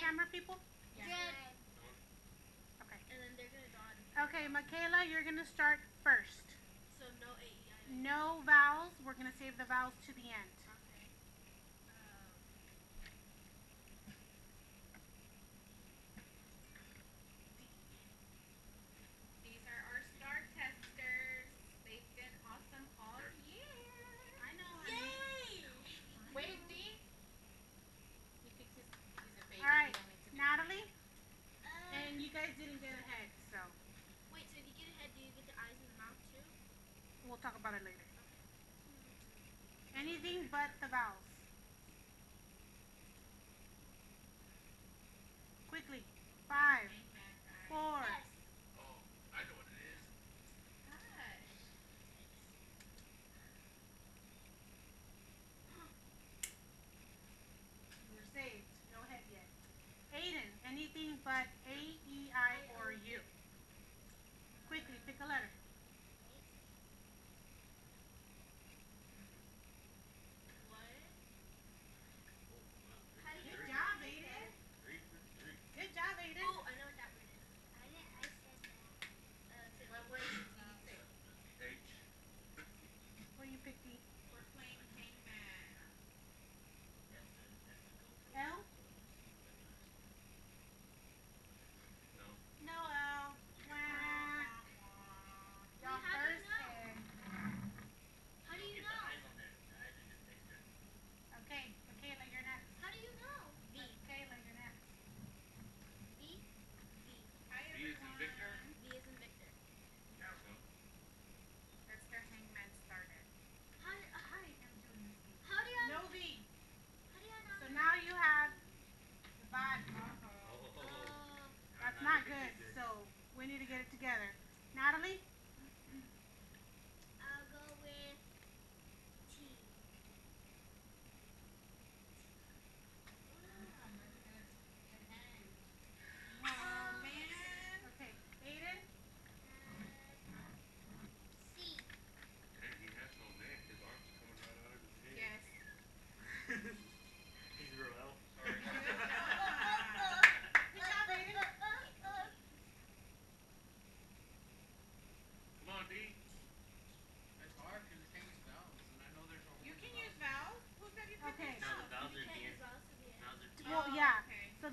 camera people? Yeah. Okay. And then they're gonna. Okay, Michaela, you're gonna start first. So no AEI. No vowels. We're gonna save the vowels to the end. we'll talk about it later. Anything but the vowels.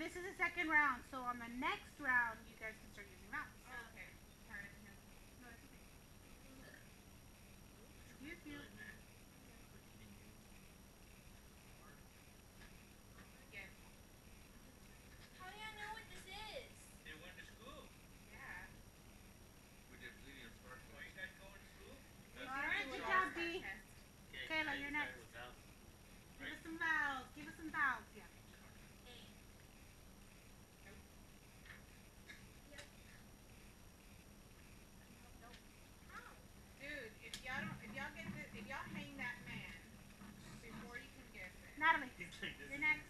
this is the second round. So on the next round, you guys can start using rounds. Oh, okay. No, it's okay. You're not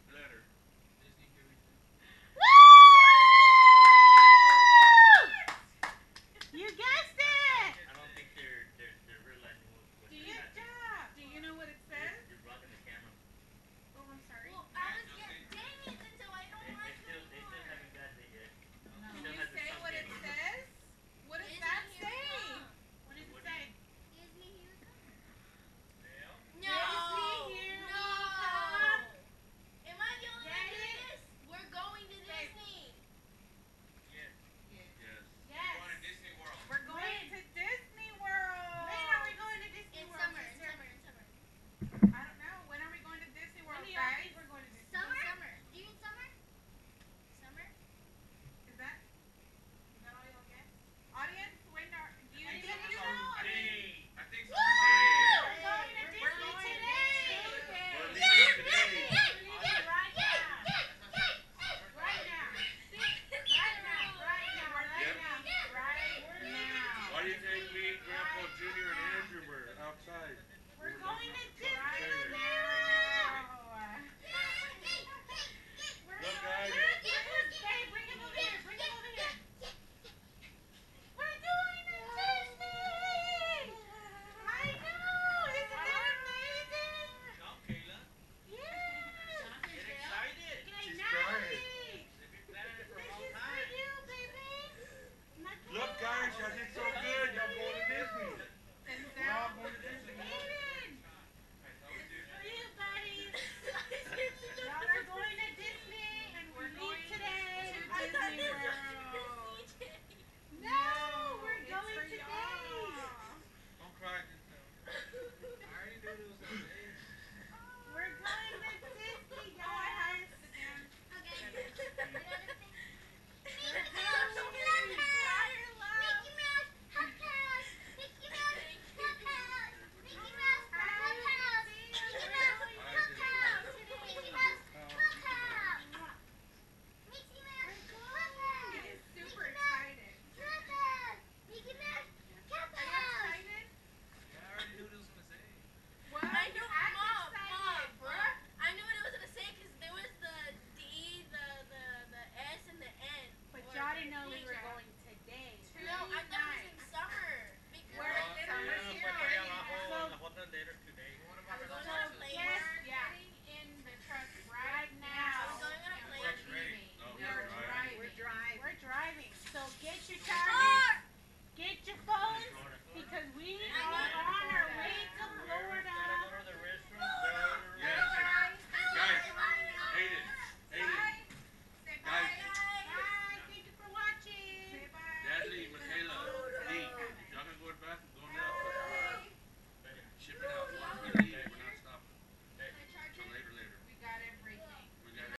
You take me, Grandpa Junior, and Andrew were outside? We're going to Disneyland.